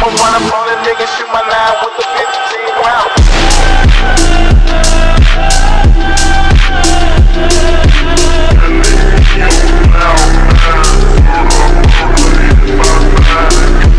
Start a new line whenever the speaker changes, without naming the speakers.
When I'm on a nigga, shoot my line with the.